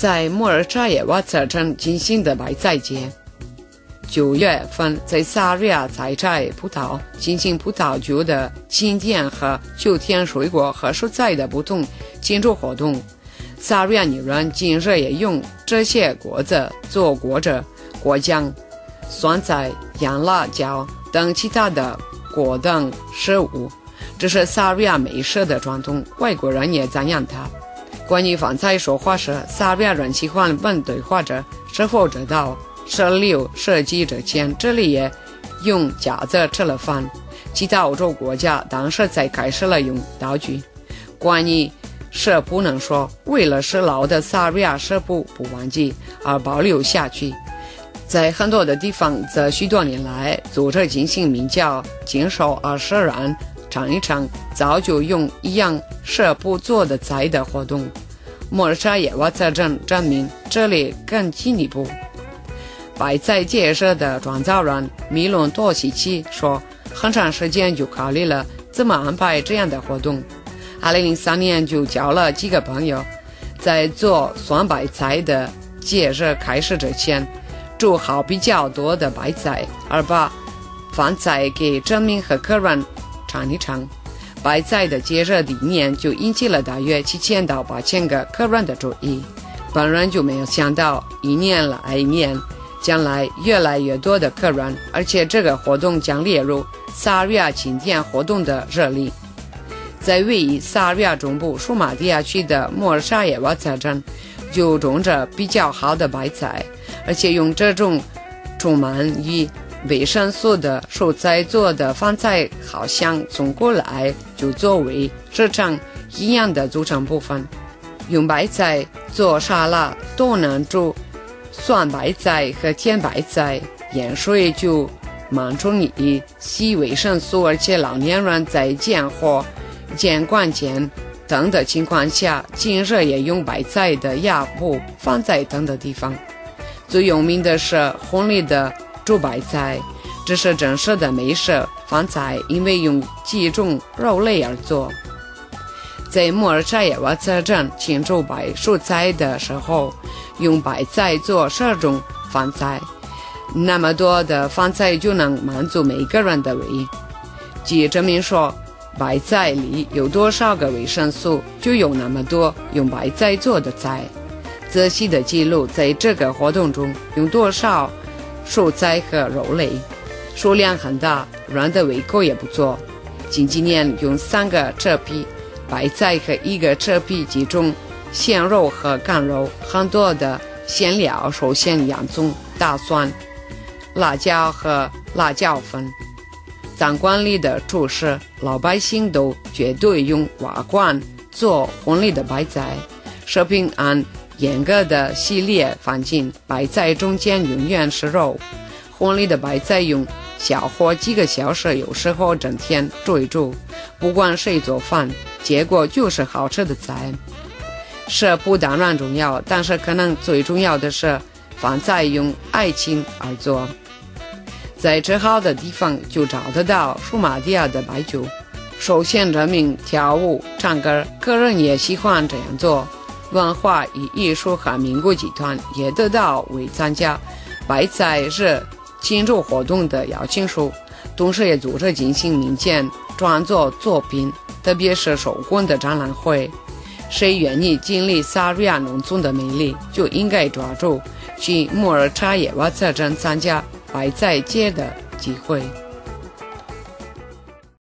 在莫尔扎耶瓦侧城进行的白菜节。九月份在萨瑞亚采摘葡萄，进行葡萄酒的庆典和秋天水果和蔬菜的不同庆祝活动。萨瑞亚女人今日也用这些果子做果子、果酱、酸菜、洋辣椒等其他的果等食物。这是萨瑞亚美食的传统，外国人也赞扬它。关于饭菜说话时，萨瑞亚人喜欢问对话者是否知道。十六世纪之前，这里也用夹子吃了饭。其他欧洲国家当时才开始了用刀具。关于食不能说，为了使老的萨瑞亚食谱不忘记而保留下去，在很多的地方，这许多年来组织进行名叫“经受二十人尝一尝”，早就用一样食谱做的菜的活动。莫沙耶瓦测证证明这里更进一步。白菜建设的创造人米伦多西奇说：“很长时间就考虑了怎么安排这样的活动。2003年就交了几个朋友，在做酸白菜的节日开始之前，煮好比较多的白菜，而把饭菜给证明和客人尝一尝。白菜的节日第一年就引起了大约七千到八千个客人的注意。本人就没有想到，一年来一年。”将来越来越多的客人，而且这个活动将列入萨瑞亚庆典活动的热力。在位于萨瑞亚中部舒马蒂亚区的莫尔沙耶瓦特镇，就种着比较好的白菜，而且用这种充满于维生素的蔬菜做的饭菜，好像送过来就作为日常营养的组成部分。用白菜做沙拉都能煮。酸白菜和甜白菜，盐水就满足你吸维生素，而且老年人在健或肩关节等的情况下，今日也用白菜的芽部放在等的地方。最有名的是红绿的煮白菜，这是正式的美食饭菜，因为用几种肉类而做。在莫尔扎耶瓦车站庆祝白蔬菜的时候。用白菜做十种饭菜，那么多的饭菜就能满足每个人的胃。据证明说，白菜里有多少个维生素，就有那么多用白菜做的菜。仔细的记录在这个活动中用多少蔬菜和肉类，数量很大，人的胃口也不错。近几年用三个车皮白菜和一个车皮集中。鲜肉和干肉，很多的馅料，首先洋葱、大蒜、辣椒和辣椒粉。餐馆里的厨师，老百姓都绝对用瓦罐做婚礼的白菜。食品按严格的系列放进白菜中间，永远是肉。婚礼的白菜用小火几个小时，有时候整天煮一煮。不管谁做饭，结果就是好吃的菜。食谱当然重要，但是可能最重要的是饭菜用爱情而做。在这好的地方就找得到舒马蒂亚的白酒。首先证明跳舞、唱歌，个人也喜欢这样做。文化与艺术和民国集团也得到为参加白菜日庆祝活动的邀请书，同时也组织进行民间创作作品，特别是手工的展览会。谁愿意经历萨瑞亚农村的美丽，就应该抓住去木尔查耶瓦侧镇参加白菜节的机会。